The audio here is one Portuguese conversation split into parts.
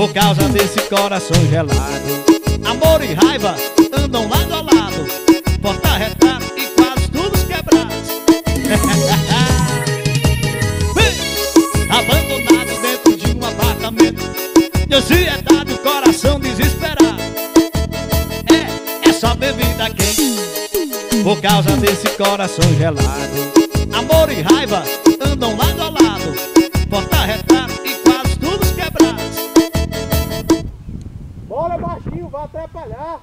Por causa desse coração gelado. Amor e raiva andam lado a lado. Porta retrato e quase todos quebrados. Abandonado dentro de um apartamento. Desviedado, coração desesperado. É, é só bebida quente. Por causa desse coração gelado. Amor e raiva andam lado a lado. Porta retrato vai atrapalhar.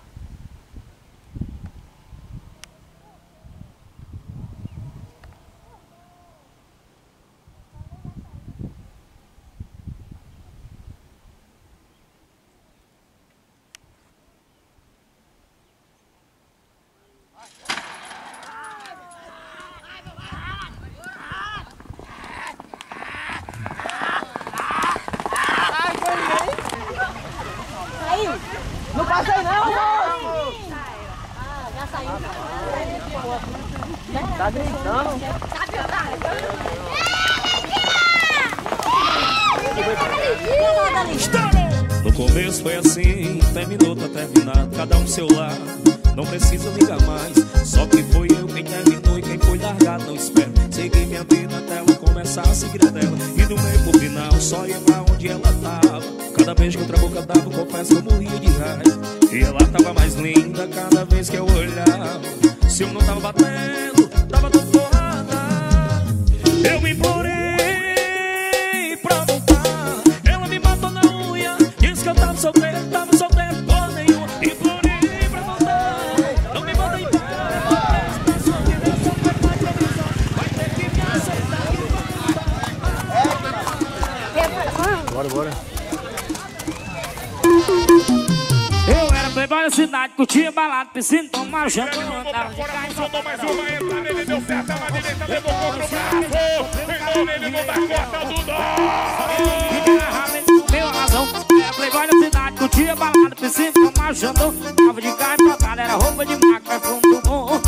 Não passei não, moço! Ah, já saiu. Tá gritando. No começo foi assim, terminou, tá terminado, cada um seu lado. Não precisa ligar mais, só que foi eu quem terminou e quem foi largado. Não espero, segui minha vida até ela começar a seguir a dela. E do meio pro final, só ia pra onde ela tava. Cada vez que outra boca dava, confesso que eu morria de raiva. E ela tava mais linda cada vez que eu olhava. Se eu não tava batendo, tava tão porrada. Eu implorei cidade, curtia balada, piscina, tomava champanhe, andava de carro. soltou mais uma, entra nele, deu certo, ela direita, levou contra o braço. Pegou nele, não dá conta do dó. Meu razão, era playboy da cidade, curtia balada, piscina, tomava champanhe, tava de carro era roupa de marca, perfume do bom.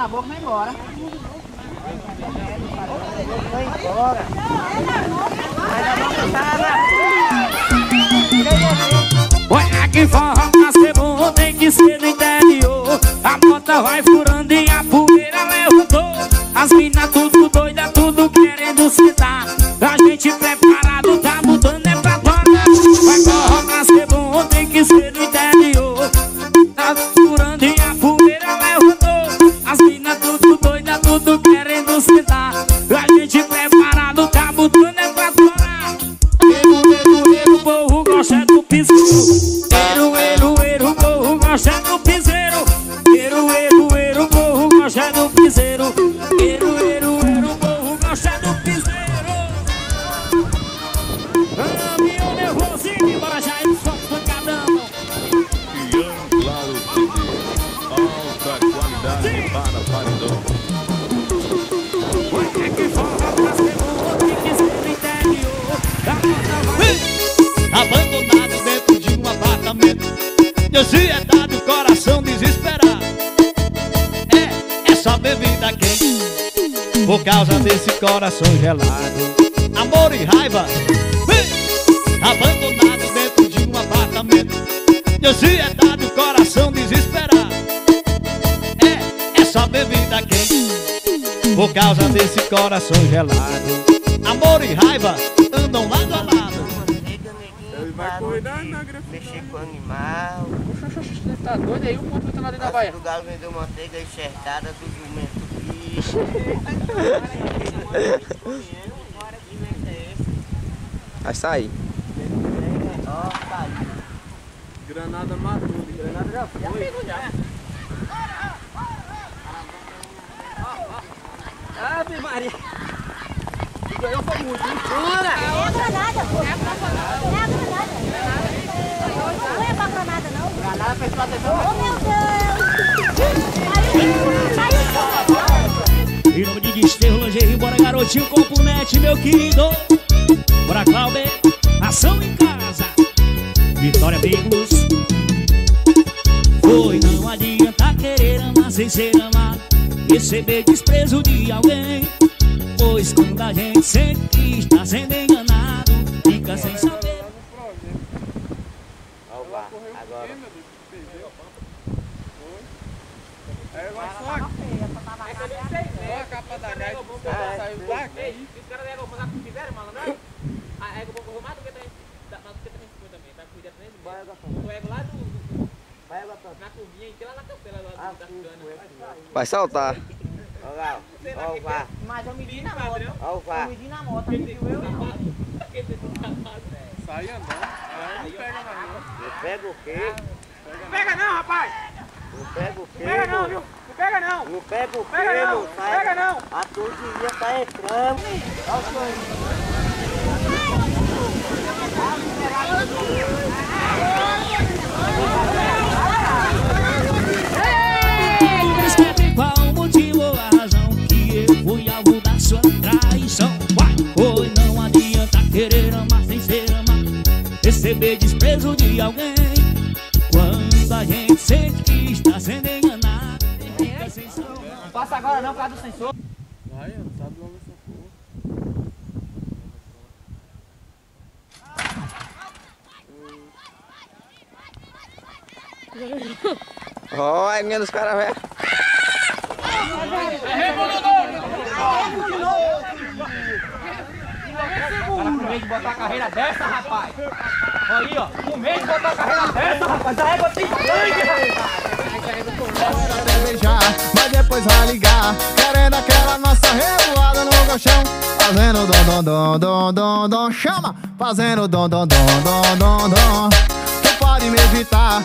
Na boca e vai embora. Olha que forró pra ser bom tem que ser do interior. A bota vai furando e a poeira levantou As minas tudo doida, tudo querendo sentar A gente preparado, coração gelado Amor e raiva Vem! Abandonados dentro de um apartamento E ansiedade, o coração desesperado É, é só bebida quente Por causa desse coração gelado Amor e raiva andam lado a lado Ele vai cuidando, né? Mexer com animal. Tá doido aí? O ponto tá lá dentro da baia. O galo vendeu manteiga enxertada do jumento Vai sair. Tá. Granada matou. Granada já foi. Ave Maria. Ganhou foi muito. Jura? É a granada, pô. É a granada. É a granada. Não é pra granada, não. Granada fez pra atenção. Oh, meu Em nome de Desterro, lingerie, bora garotinho, componente, meu querido. Bora Clauber, ação em casa. Vitória Veículos Foi, não adianta querer amar sem ser amado Receber desprezo de alguém. Pois quando a gente sente que está sendo enganado Fica sem saber. Vá. Agora. É, agora só aqui. Só a capa da gás. Saiu daqui. Os caras devem fazer o que fizeram, malandro. Aí eu vou arrumar. Tu também se também, tá. Vai. Tu lá do. Vai, agora. Na curvinha e tem lá na cancela lá Ah, do- da sim, cana. Vai saltar. Ó, Gal. Ó, o vá. Mas eu medi na moto. Ó, o vá. Eu medi na moto. Sai andando. Não pega o quê? Pega não, rapaz. Não pega o quê? Pega não, viu? Não pega não. Não pega o quê, Pega não. Sai. Pega não. A turquia tá entrando. Ó o sangue. Qual o motivo ou a razão Que eu fui alvo da sua traição Vai, Pois não adianta querer amar sem ser amado Receber desprezo de alguém Quando a gente sente que está sendo saber Não passa agora não, por causa do sensor. Vai, não sabe logo essa porra. Ó, é minha dos caras, velho. Medo de botar a carreira dessa, rapaz. Aí, ó. Com medo de botar a carreira dessa, rapaz. A égua tem sangue, rapaz. beijar, mas depois vai ligar Querendo aquela nossa revoada no colchão Fazendo dom dom dom dom dom dom Chama! Fazendo dom dom dom dom dom dom Tu pode me evitar